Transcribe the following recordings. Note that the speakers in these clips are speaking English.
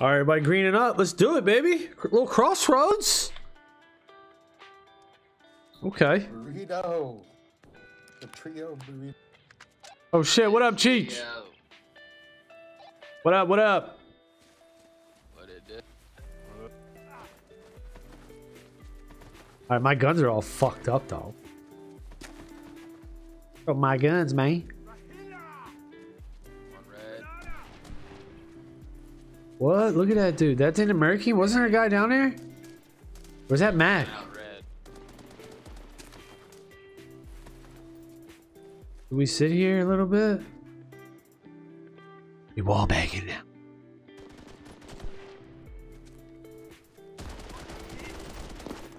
All right, everybody greening up. Let's do it, baby. A little crossroads. Okay. Burrito. The trio burrito. Oh shit, what up, Cheech? Yo, What up, what up? what it did? All right, my guns are all fucked up though. Oh, my guns, man. What? Look at that dude. That's in American. Wasn't there a guy down there? Where's that Mac? Out red. Do we sit here a little bit? We wall bagging now.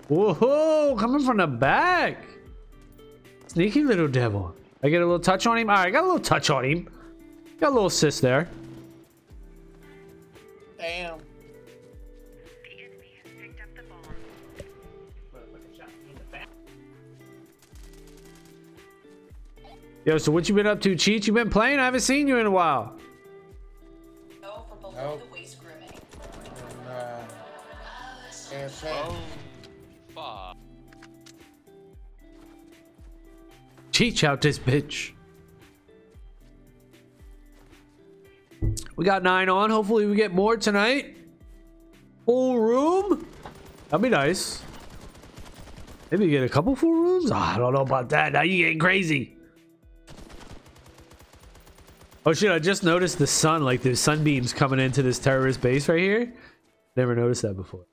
Whoa, coming from the back. Sneaky little devil. I get a little touch on him. All right, I got a little touch on him. Got a little assist there. Damn. The enemy has picked up the bomb. Yo, so what you been up to, Cheech? You been playing? I haven't seen you in a while. Go for below Nope. the waist grooming. And, uh, campaign. Fuck. Cheech out this bitch. We got nine on. Hopefully we get more tonight. Full room. That'd be nice. Maybe get a couple full rooms. Ah, I don't know about that. Now you're getting crazy. Oh shit! I just noticed the sun, like the sunbeams coming into this terrorist base right here. Never noticed that before.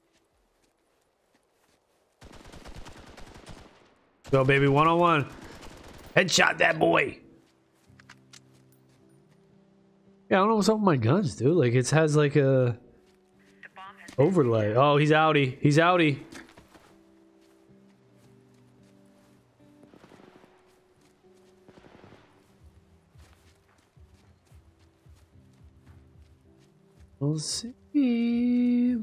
Go, baby, one on one. Headshot that boy. Yeah, I don't know what's up with my guns, dude. Like it has like a overlay. Oh, he's outie. He's outie. We'll see. He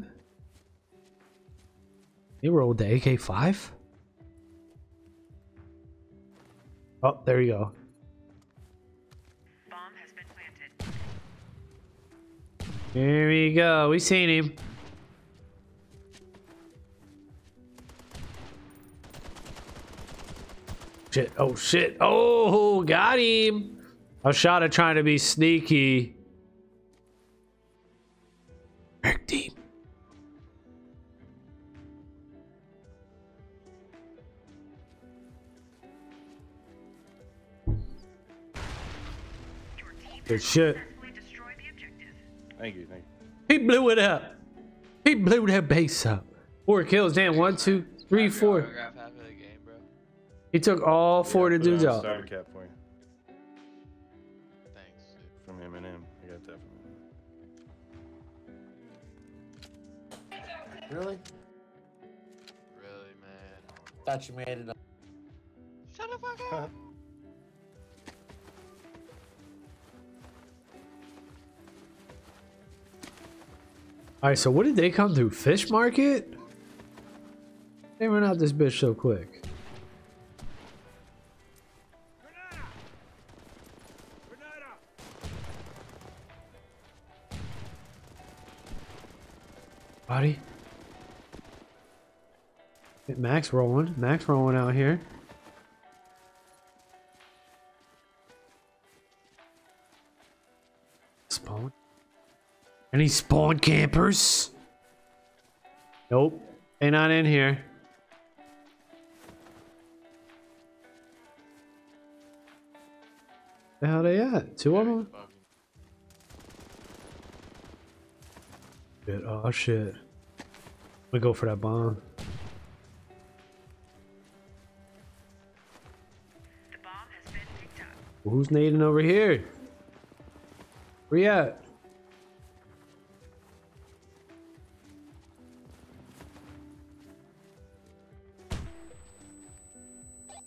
rolled the AK-5. Oh, there you go. Here we go. We seen him. Shit. Oh, shit. Oh, got him. I shot at trying to be sneaky. Eric team. Good shit. Thank you, thank you. He blew it up. He blew that base up. Four kills. Damn. One, two, three, four. Autograph half of the game. He took all four of the Put it dudes out. Starter cap for you Thanks. dude. from Eminem. I got that from him. Really? Really, man. Thought you made it up. Shut the fuck up. All right, so what did they come through? Fish market? They run out this bitch so quick. Body. Max rolling. Max rolling out here. Any spawn campers? Nope. They not in here. The hell they at? Two of them? Shit. Oh shit. I'm gonna go for that bomb. Bomb has been picked up. Who's nading over here? Where you at?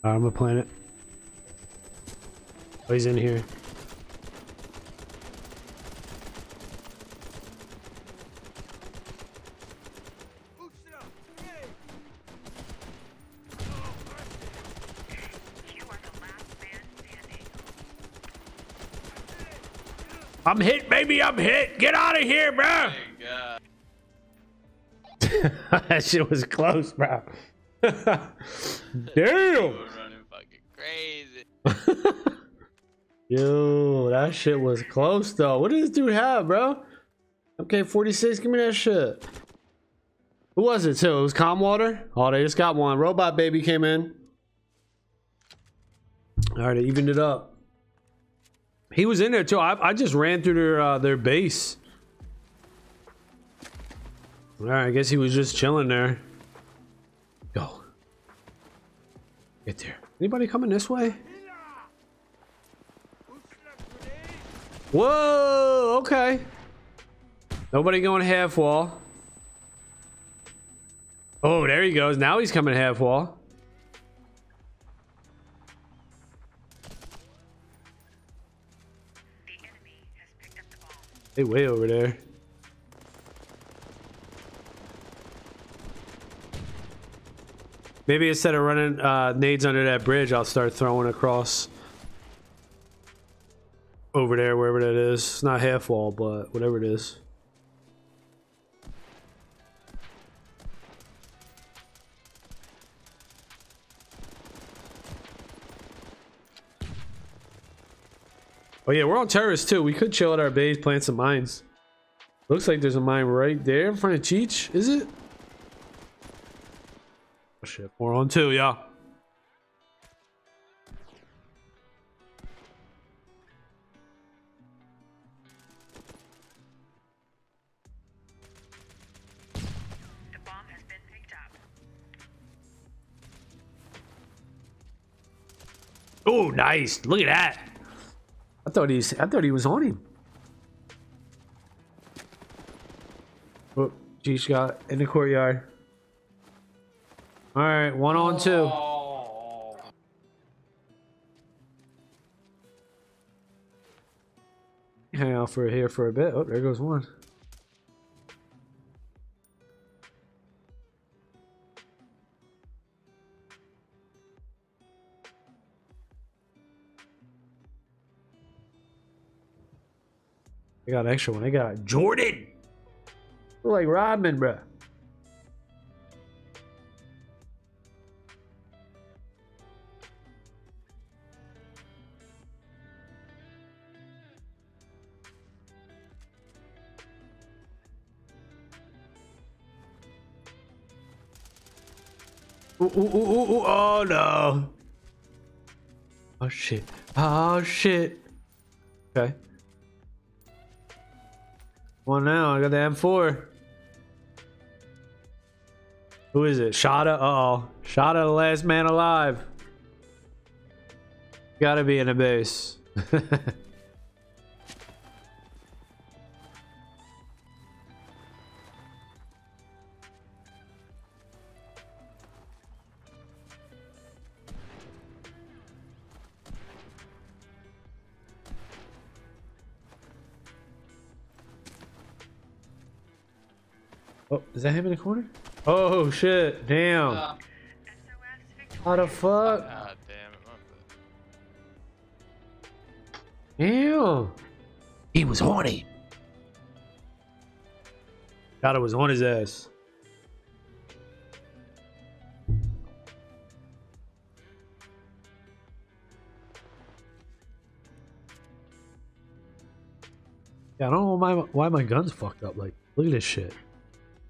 I'm gonna plant it. Oh, he's in here. You are the last man standing. I'm hit, baby. I'm hit. Get out of here, bro. That shit was close, bro. Damn. were running fucking crazy. Yo, that shit was close though. What did this dude have, bro? Okay, 46. Give me that shit. Who was it too? It was Calm Water? Oh, they just got one. Robot Baby came in. All right, they evened it up. He was in there too. I, I just ran through their uh, their base. All right, I guess he was just chilling there. Go. Get there. Anybody coming this way? Whoa, okay. Nobody going half wall. Oh, there he goes. Now he's coming half wall. The enemy has picked up the bomb. Hey, way over there. Maybe instead of running uh, nades under that bridge, I'll start throwing across over there, wherever that is. It's not half wall, but whatever it is. Oh yeah, we're on terrorists too. We could chill at our base, plant some mines. Looks like there's a mine right there in front of Cheech. Is it? Oh shit, we're on two, yeah. Oh, nice. Look at that. I thought he's I thought he was on him. Oh, Cheech got in the courtyard. All right, one on two. Hang out for here for a bit. Oh, there goes one. I got an extra one. I got Jordan. Look like Rodman, bruh. Ooh, ooh, ooh, ooh, oh no. Oh shit. Oh shit. Okay. One now. I got the M4. Who is it? Shada? Uh oh. Shada, the last man alive. Gotta be in a base. oh, is that him in the corner? Oh shit! Damn! SOS victory. How the fuck? God damn it, my bad. Damn! He was horny. God, it was on his ass. Yeah, I don't know why my, why my gun's fucked up. Like, look at this shit.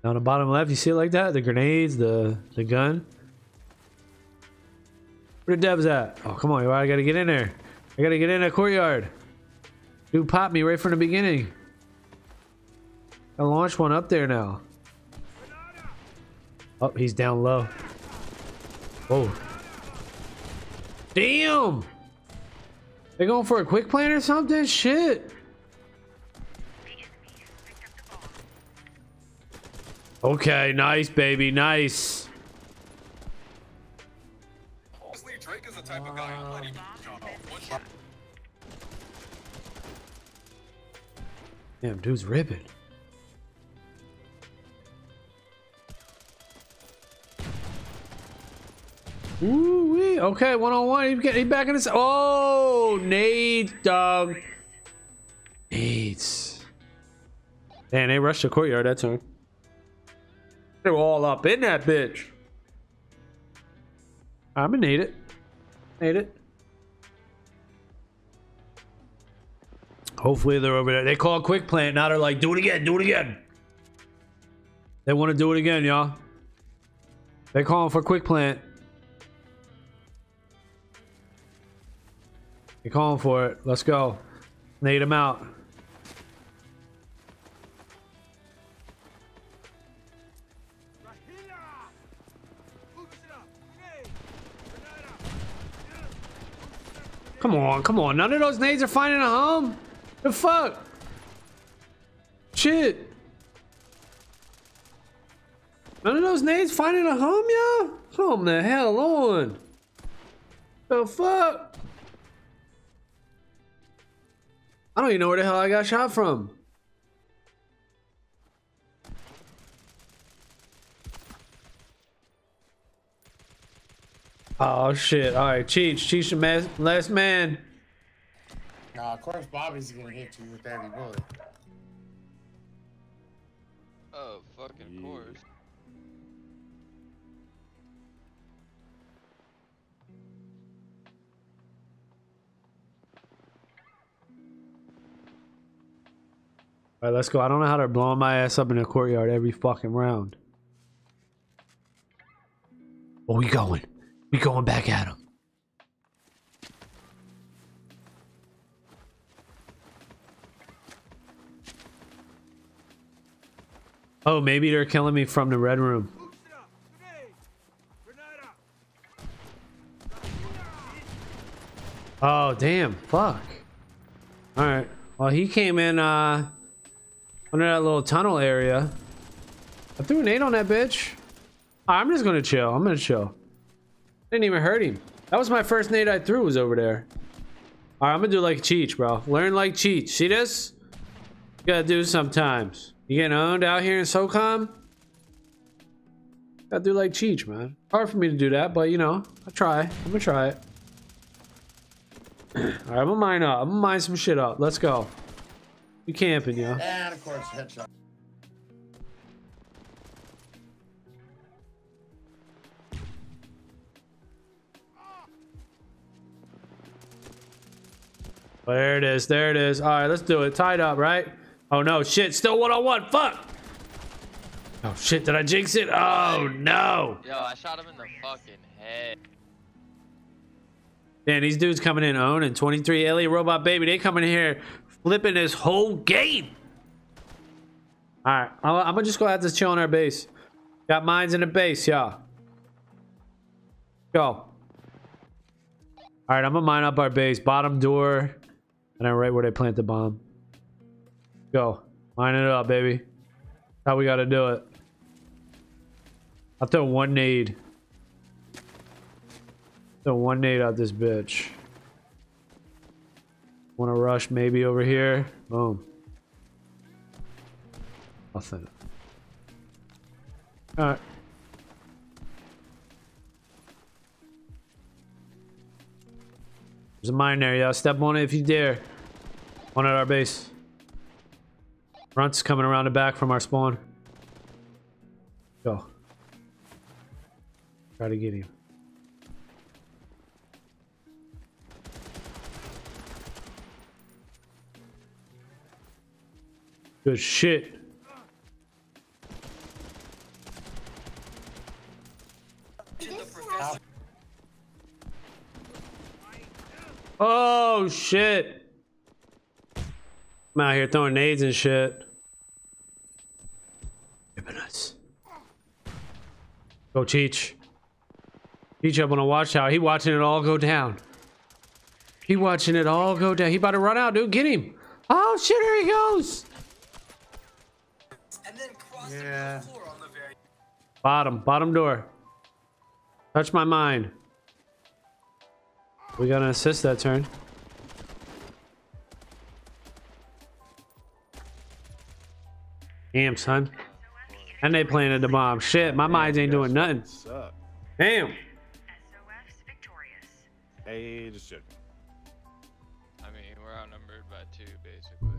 Down the bottom left, you see it like that? The grenades, the the gun. Where the devs at? Oh, come on, I gotta get in there. I gotta get in that courtyard. Dude popped me right from the beginning. I launched one up there now. Oh, he's down low. Whoa. Damn! They going for a quick plan or something? Shit. Okay, nice, baby, nice. Honestly, Drake is the type of guy I'm letting Bomb go. has been One shot. Damn, dude's ripping. Ooh wee. Okay, one on one. He get he back in his. Oh, Nate, um, dog. Nate. And they rushed the courtyard that turn. They were all up in that bitch. I'm gonna need it. Need it. Hopefully they're over there. They call quick plant. Now they're like, do it again, do it again. They want to do it again, y'all. They calling for quick plant. They calling for it. Let's go. Nade him out. Come on, come on. None of those nades are finding a home. The fuck? Shit. None of those nades finding a home, y'all? Come the hell on. The fuck? I don't even know where the hell I got shot from. Oh shit. Alright, Cheech. Cheech the last man. Nah, of course Bobby's gonna hit you with every bullet. Oh, fucking course. Alright, let's go. I don't know how they're blowing my ass up in the courtyard every fucking round. Oh, we going. We going back at him. Oh, maybe they're killing me from the red room. Oh, damn. Fuck. Alright. Well, he came in, uh, under that little tunnel area. I threw an 8 on that bitch. I'm just gonna chill. I'm gonna chill. Didn't even hurt him. That was my first nade I threw was over there. Alright, I'm gonna do like Cheech, bro. Learn like Cheech. See this? You gotta do sometimes. You getting owned out here in SOCOM? Gotta do like Cheech, man. Hard for me to do that, but you know, I try. I'm gonna try it. Alright, I'm gonna mine up. I'm gonna mine some shit up. Let's go. We camping, yo. And of course, headshot. There it is. There it is. All right, let's do it. Tied up, right? Oh no, shit. Still one on one. Fuck. Oh shit. Did I jinx it? Oh no. Yo, I shot him in the fucking head. Man, these dudes coming in own and 23 alien robot baby. They coming in here flipping this whole game. All right, I'm, gonna just go have to chill on our base. Got mines in the base, y'all. Go. All right, I'm gonna mine up our base. Bottom door, and then right where they plant the bomb. Go. Line it up, baby. How we gotta do it. I'll throw one nade. Throw one nade out this bitch. Wanna rush maybe over here? Boom. Nothing. Alright. There's a mine there, yeah. Step on it if you dare. One at our base. Runt's coming around the back from our spawn. Go. Try to get him. Good shit. Oh shit. I'm out here throwing nades and shit. Ripping us. Go Cheech. Cheech up on a watchtower. He watching it all go down. He watching it all go down. He about to run out, dude. Get him. Oh shit, here he goes. And then cross Yeah. the floor on the very Bottom, bottom door. Touch my mind. We gotta assist that turn. Damn, son. And they planted the bomb. Shit, my mines ain't doing nothing. Damn. Hey, just joking. I mean, we're outnumbered by two, basically.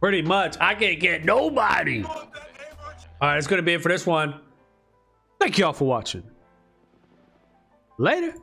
Pretty much. I can't get nobody. All right, that's going to be it for this one. Thank y'all for watching. Later.